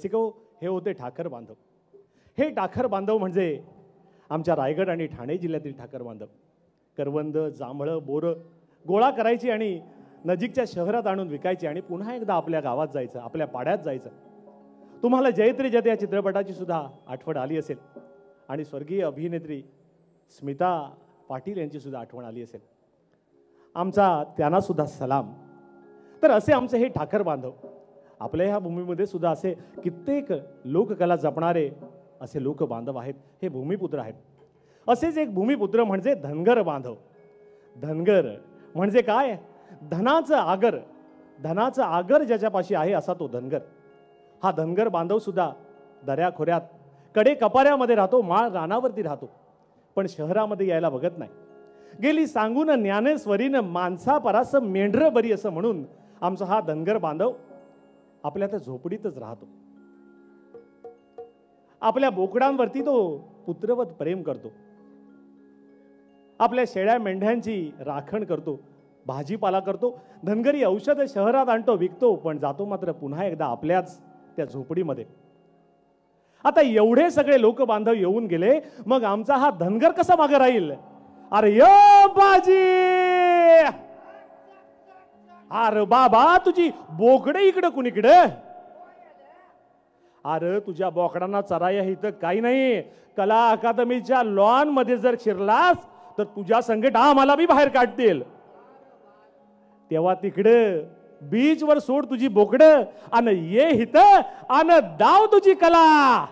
रसिको हो, हे होते ठाकर बांधव. हे ठाकर बांधव म्हणजे आमच्या रायगड आणि ठाणे जिल्ह्यातील ठाकर बांधव. करवंद जांभळं बोरं गोळा करायची आणि नजीकच्या शहरात आणून विकायची आणि पुन्हा एकदा आपल्या गावात जायचं आपल्या पाड्यात जायचं. तुम्हाला जयत्री जत या चित्रपटाची सुद्धा आठवण आली असेल. आणि स्वर्गीय अभिनेत्री स्मिता पाटील यांची सुद्धा आठवण आली असेल. आमचा त्यांना सुद्धा सलाम. तर असे आमचे हे ठाकर बांधव. आपल्या ह्या भूमीमध्ये सुद्धा असे कित्येक लोककला जपणारे असे लोक बांधव आहेत. हे भूमिपुत्र आहेत. असेच एक भूमिपुत्र म्हणजे धनगर बांधव. धनगर म्हणजे काय? धनाचं आगर. धनाचं आगर ज्याच्यापाशी आहे असा तो धनगर. हा धनगर बांधव सुद्धा दऱ्याखोऱ्यात कडे कपाऱ्यामध्ये राहतो माळ रानावरती राहतो. पण शहरामध्ये यायला बघत नाही. गेली सांगून ज्ञानेश्वरीनं माणसा परास मेंढर बरी असं म्हणून आमचा हा धनगर बांधव आपल्या त्या झोपडीतच राहतो. आपल्या बोकडांवरती तो पुत्रवत प्रेम करतो. आपल्या शेळ्या मेंढ्यांची राखण करतो भाजीपाला करतो धनगरी औषध शहरात आणतो विकतो पण जातो मात्र पुन्हा एकदा आपल्याच त्या झोपडीमध्ये. आता एवढे सगळे लोक बांधव येऊन गेले मग आमचा हा धनगर कसा मागे राहील? अरे य बाजी! अरे बाबा तुझी बोकडे इकडं कुणीकडे? अरे तुझ्या बोकडांना चराया इथं काही नाही. कला अकादमीच्या लॉनमध्ये जर शिरलास तर तुझ्या संकट आम्हाला बी बाहेर काढतील. तेव्हा तिकडे बीच वर सोड तुझी बोकड आणि ये हित आणि दाव तुझी कला.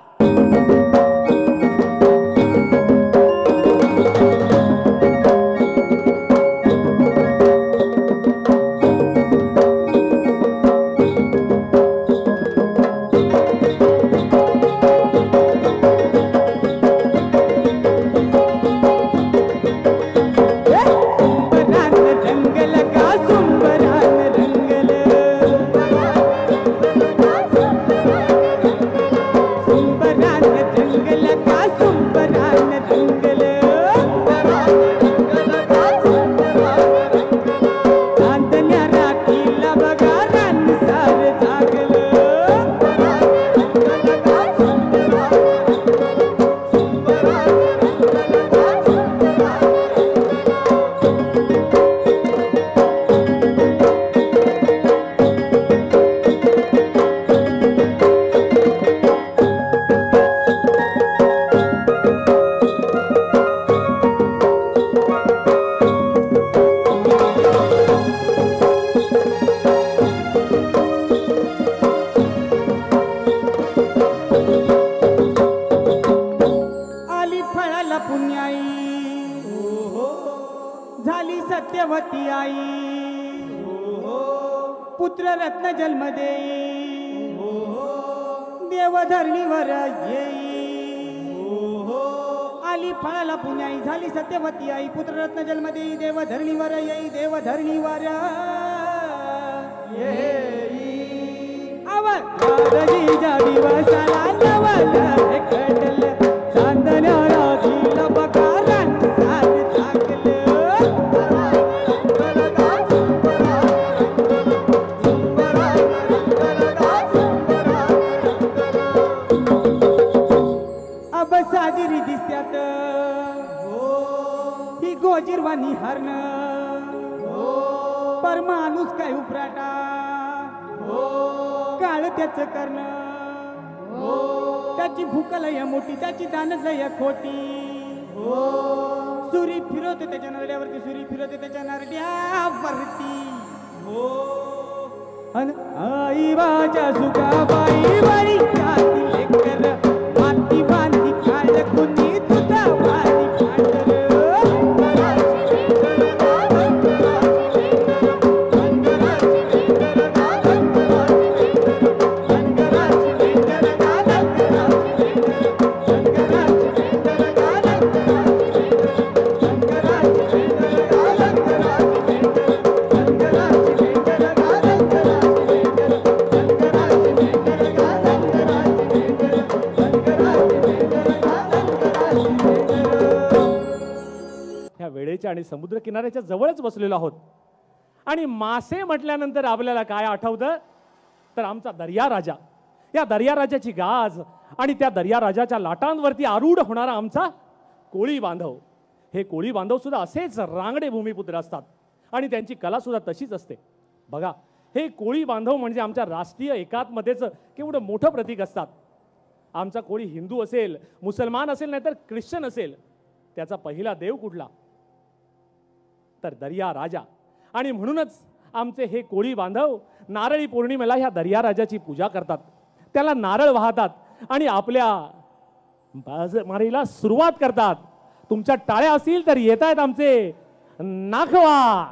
रत्न जन्म देई देवधरणीवर येई हो. आली फळाला पुण्याई झाली सत्यवती आई. पुत्ररत्न जन्म देई देवधरणीवर येई. देवधरणीवर येई आवजीच्या दिवसाला नवल माणूस काय उपराटा? हो. काळ त्याच कर्ण. हो. त्याची भूक लय मोठी त्याची दान लय खोटी. हो. सुरी फिरवते त्याच्या नरड्यावरती सुरी फिरवते त्याच्या नरड्यावरती. अन आई वाच्या सुका बाई बाई. आणि समुद्र किनाऱ्याच्या जवळच बसलेलो आहोत. आणि मासे म्हटल्यानंतर आपल्याला काय आठवतं? तर आमचा दर्या राजा. या दर्याराजाची गाज आणि त्या दर्याराजाच्या लाटांवरती आरूढ होणारा आमचा कोळी बांधव. हे कोळी बांधव सुद्धा असेच रांगडे भूमिपुत्र असतात. आणि त्यांची कला सुद्धा तशीच असते. बघा हे कोळी बांधव म्हणजे आमच्या राष्ट्रीय एकात्मतेचं केवढं मोठं प्रतीक असतात. आमचा कोळी हिंदू असेल मुसलमान असेल नाहीतर ख्रिश्चन असेल त्याचा पहिला देव कुठला? तर दर्या राजा. आणि म्हणूनच आमचे हे कोळी बांधव नारळी पौर्णिमेला ह्या दर्या राजाची पूजा करतात. त्याला नारळ वाहतात आणि आपल्या मारीला सुरुवात करतात. तुमच्या टाळ्या असतील तर येत आहेत आमचे. नाखवा!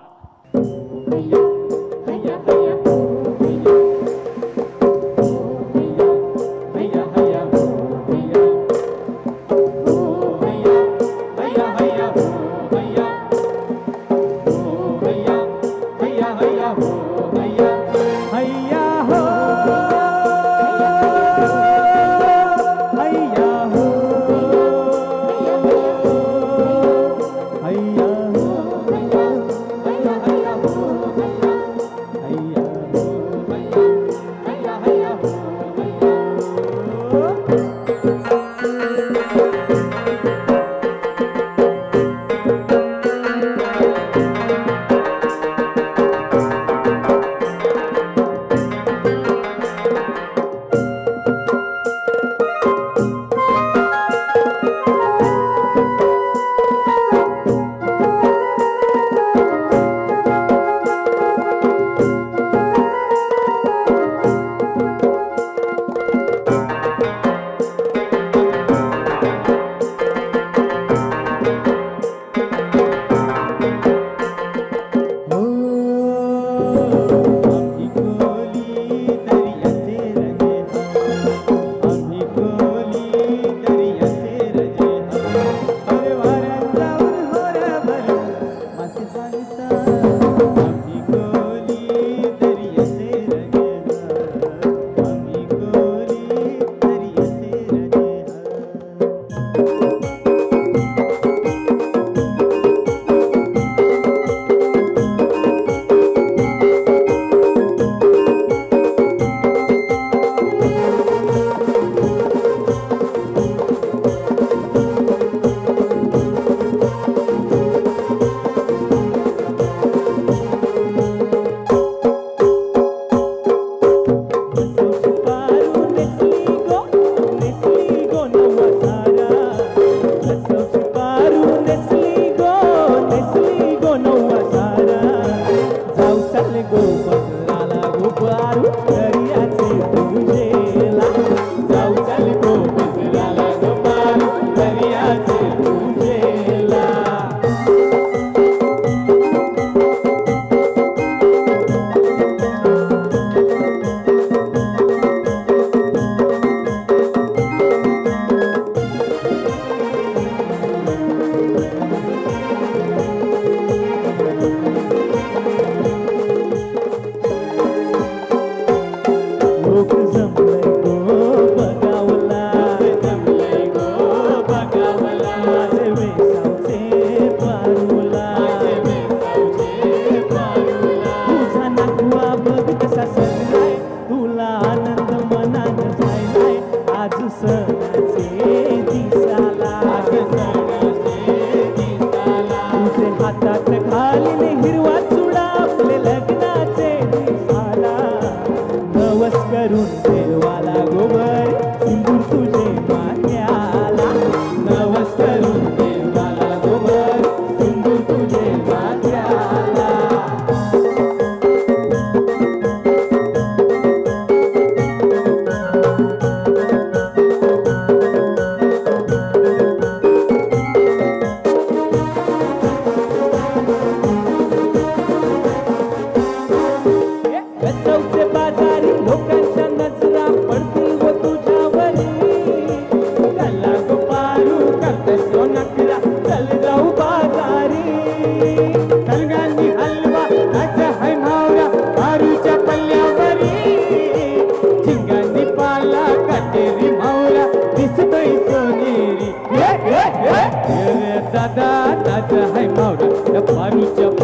दादा दादा हाय है त्या पारूच्या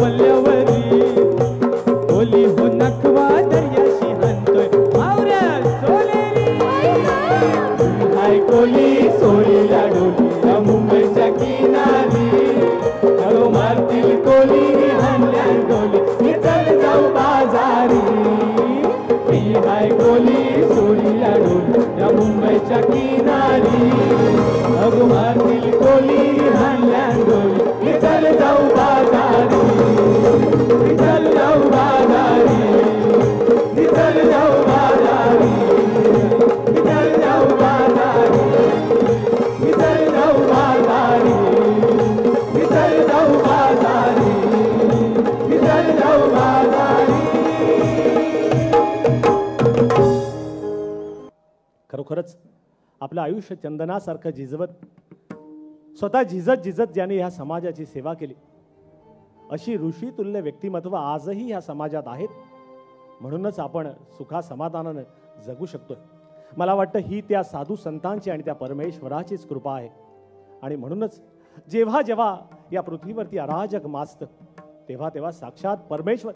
जाऊ बाजारी. जाऊ बाजारी. जाऊ बाजारी. जाऊ बाजारी. जाऊ बाजारी. जाऊ बाजारी. जाऊ बाजारी. खरोखरच आपलं आयुष्य चंदनासारखं झिजवत स्वतः झिजत झिजत ज्याने ह्या समाजाची सेवा केली. अशी ऋषीतुल्य व्यक्तिमत्व आजही ह्या समाजात आहेत. म्हणूनच आपण सुखा समाधानानं जगू शकतोय. मला वाटतं ही त्या साधू संतांची आणि त्या परमेश्वराचीच कृपा आहे. आणि म्हणूनच जेव्हा जेव्हा या पृथ्वीवरती अराजक माजतं तेव्हा तेव्हा साक्षात परमेश्वर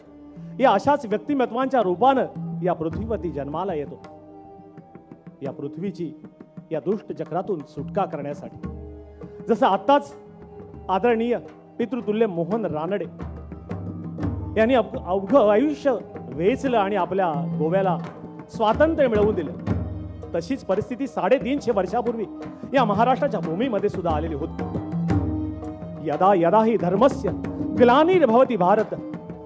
या अशाच व्यक्तिमत्वांच्या रूपानं या पृथ्वीवरती जन्माला येतो. या पृथ्वीची या दुष्ट चक्रातून सुटका करण्यासाठी. जसं आत्ताच आदरणीय पितृतुल्य मोहन रानडे यांनी अव- अवघं आयुष्य वेचलं आणि आपल्या गोव्याला स्वातंत्र्य मिळवून दिलं. तशीच परिस्थिती साडेतीनशे वर्षापूर्वी या महाराष्ट्राच्या भूमीमध्ये सुद्धा आलेली होती. यदा यदा हि धर्मस्य ग्लानिर्भवति भारत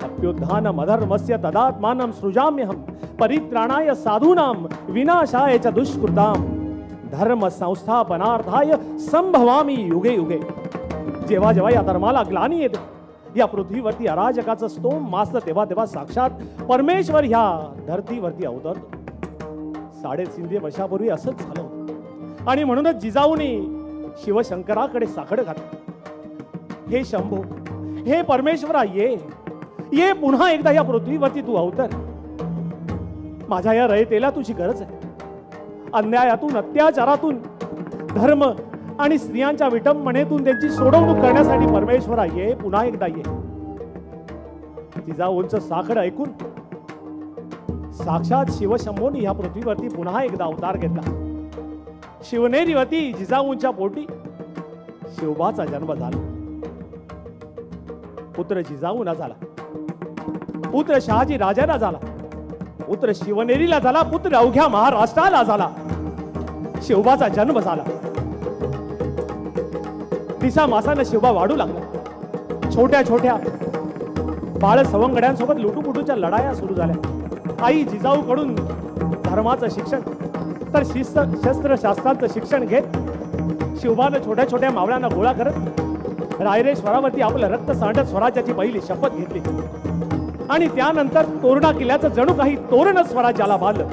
अप्युत्थानम अधर्मस्य तदात्मानं सृजाम्यहं परित्राणाय साधूनां विनाशाय च दुष्कृताम. धर्म संस्थापनार्थाय संभवामी युगे युगे. जेव्हा जेव्हा या धर्माला ग्लानी येते या पृथ्वीवरती अराजकाचं स्तोम मासलं तेव्हा तेव्हा साक्षात परमेश्वर ह्या धरतीवरती अवतरतो. साडेतीनशे वर्षापूर्वी असंच झालं होतं. आणि म्हणूनच जिजाऊनी शिवशंकराकडे साखड घातली. हे शंभू हे परमेश्वरा ये ये पुन्हा एकदा या पृथ्वीवरती तू अवतर. माझ्या या रयतेला तुझी गरज आहे. अन्यायातून अत्याचारातून धर्म आणि स्त्रियांच्या विटंबनेतून त्यांची सोडवणूक करण्यासाठी परमेश्वरा ये पुन्हा एकदा ये. जिजाऊंचं साखड ऐकून साक्षात शिवशंभोनी ह्या पृथ्वीवरती पुन्हा एकदा अवतार घेतला. शिवनेरीवरती जिजाऊंच्या पोटी शिवबाचा जन्म झाला. पुत्र जिजाऊना झाला. पुत्र शहाजी राजाना झाला. पुत्र शिवनेरीला झाला पुत्र अवघ्या महाराष्ट्राला झाला. शिवबाचा जन्म झाला. दिसा मासानं शिवबा वाढू लागला. छोट्या छोट्या बाळ सवंगड्यांसोबत लुटूपुटूच्या लढाया सुरू झाल्या. आई जिजाऊकडून धर्माचं शिक्षण तर शिस्त शस्त्रशास्त्रांचं शिक्षण घेत शिवबानं छोट्या छोट्या मावळ्यांना गोळा करत रायरेश्वरावरती आपलं रक्त सांडत स्वराज्याची पहिली शपथ घेतली. आणि त्यानंतर तोरणा किल्ल्याचं जणू काही तोरणच स्वराज्याला बांधलं.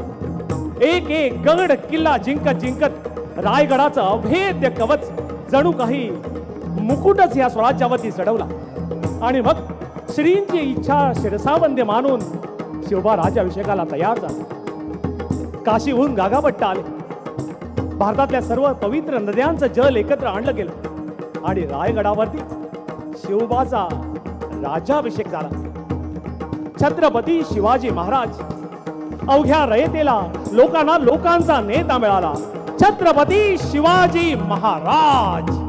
एक एक गड किल्ला जिंकत जिंकत रायगडाचं अभेद्य कवच जणू काही मुकुटच या स्वराज्यावरती चढवला. आणि मग श्रींची इच्छा शिरसावंदे मानून शिवबा राजाभिषेकाला तयार झाला. काशीहून गागाभट्ट आले. भारतातल्या सर्व पवित्र नद्यांचं जल एकत्र आणलं गेलं. आणि रायगडावरती शिवबाचा राजाभिषेक झाला. छत्रपती शिवाजी महाराज. अवघ्या रयतेला लोकांना लोकांचा नेता मिळाला. छत्रपती शिवाजी महाराज.